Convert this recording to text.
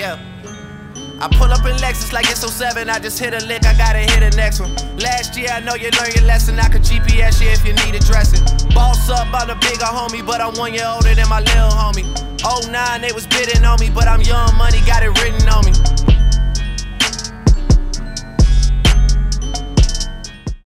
Yeah. I pull up in Lexus like it's 07. I just hit a lick, I gotta hit the next one. Last year, I know you learned your lesson. I could GPS you if you need a dressing. Boss up, I'm a bigger homie, but I'm one year older than my little homie. 09, they was bidding on me, but I'm young money, got.